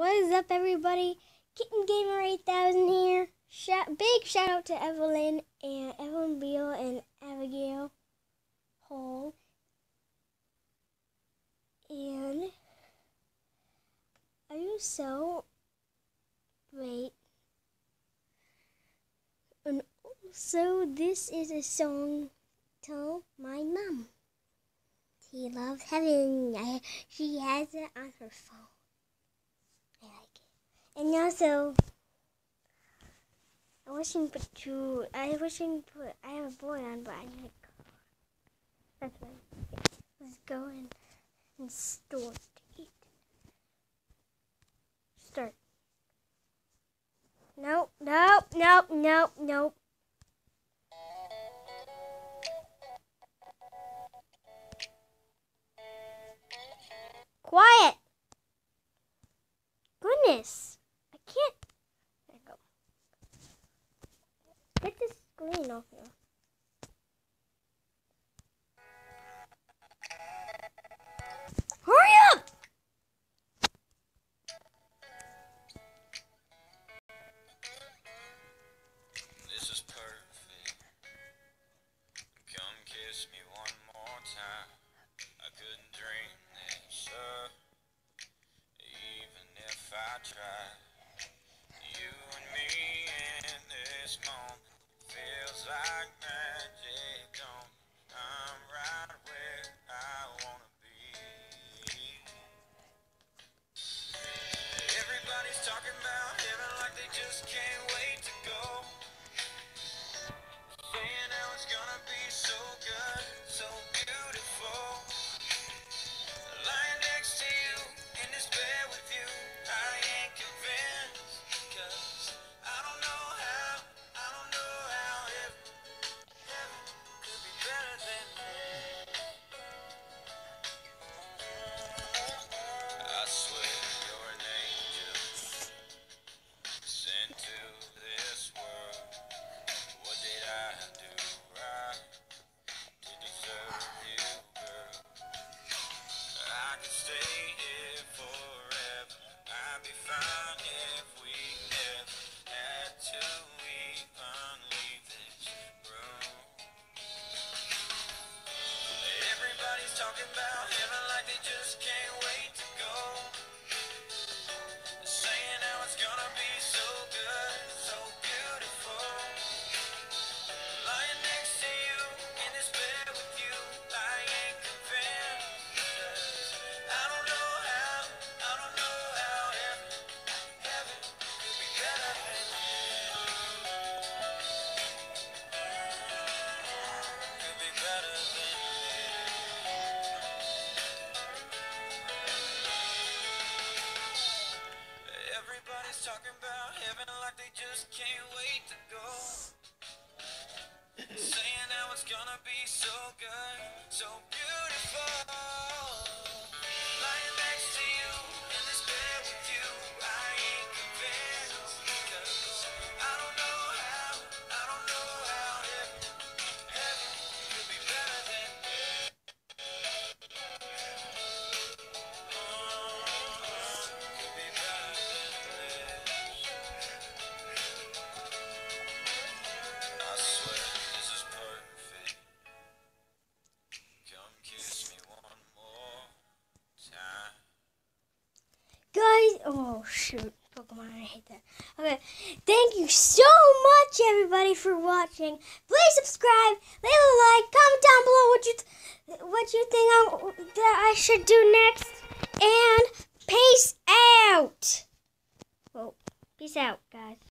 What is up, everybody? Kitten Gamer 8000 here. Shout, big shout out to Evelyn and Evelyn Beal and Abigail Hall. And are you so great? And also, this is a song to my mom. She loves heaven. I, she has it on her phone. And also, I wish I put two. I wish I put. I have a boy on, but I need to go. That's right. Let's go in and store to eat. Start. Nope, nope, nope, nope, nope. Quiet goodness. I can't. There you go. Get screen off here. Hurry up! This is perfect. Come kiss me one more time. I couldn't dream this up, even if I tried. You and me in this moment feels like magic. I'm right where I wanna be. Everybody's talking about heaven like they just can't talking about talking about heaven like they just can't wait to go. Saying how it's gonna be so good, so beautiful. Oh shoot, Pokemon, I hate that. Okay, thank you so much, everybody, for watching. Please subscribe, leave a like, comment down below what you what you think I, that I should do next, and peace out. Well, peace out, guys.